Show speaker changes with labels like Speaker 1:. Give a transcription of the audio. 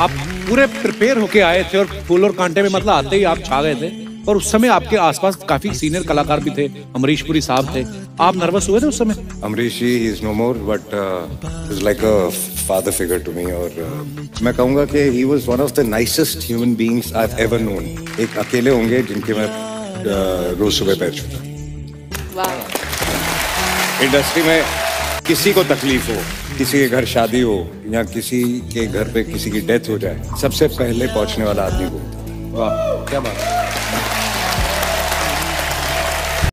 Speaker 1: आप पूरे प्रिपेयर होके आए थे और फूल और कांटे में मतलब आते ही आप छा गए थे। और उस समय आपके आसपास काफ़ी सीनियर कलाकार भी थे अमरीश पुरी साहब थे। आप नर्वस हुए थे उस समय?
Speaker 2: Amrish ji is no more but is like a father figure to me और uh, मैं कहूँगा कि he was one of the nicest human beings I have ever known एक अकेले होंगे जिनके मैं uh, रोज सुबह पैर छूता इंडस्ट्री में किसी को तकलीफ़ हो, किसी के घर शादी हो, या किसी के घर पे किसी की डेथ हो जाए, सबसे पहले पहुँचने वाला आदमी वो
Speaker 1: वाह, क्या बात